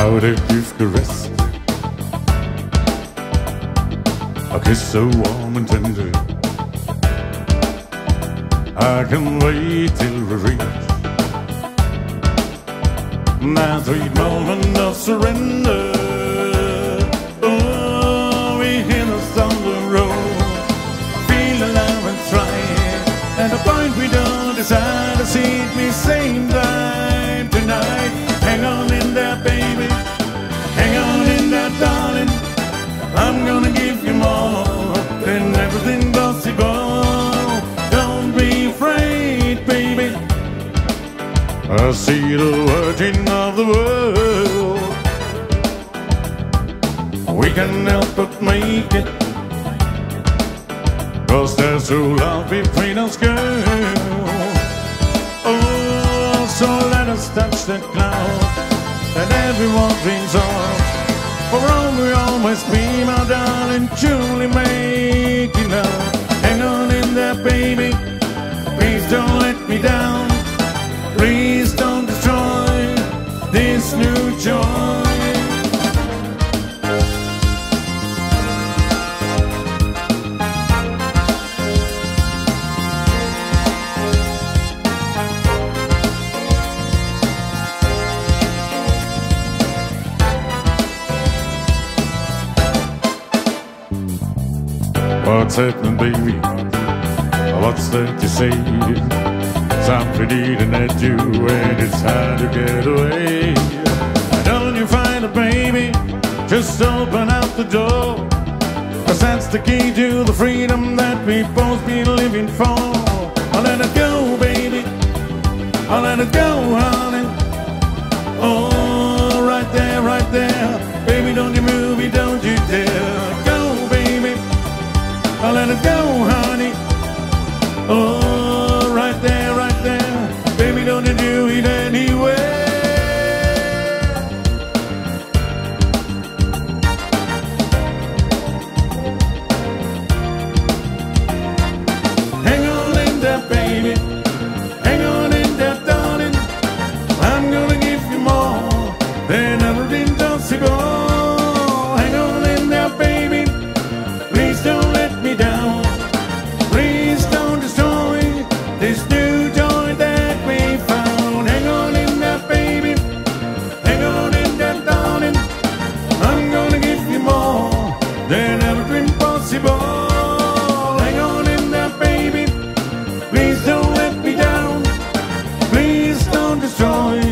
How to give caress A kiss so warm and tender. I can wait till we reach That sweet moment of surrender I see the virgin of the world. We can help but make it. Cause there's true love between us, girl. Oh, so let us touch that cloud That everyone dreams of. For all we always be, my darling Truly making love What's happening, baby? What's that you say? Something eating at you and it's hard to get away. Don't you find it, baby? Just open out the door. Cause that's the key to the freedom that we both be living for. I'll let it go, baby. I'll let it go, honey. Oh, right there, right there. Baby, don't you move me, don't Join.